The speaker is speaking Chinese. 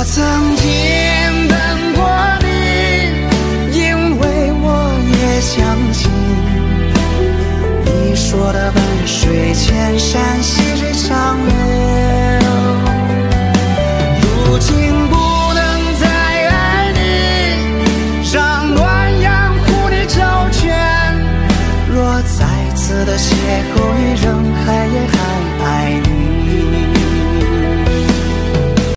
我曾经等过你因为我也相信你说的万水千山细水长流。如今不能再爱你让暖阳护你周全。若再次的邂逅于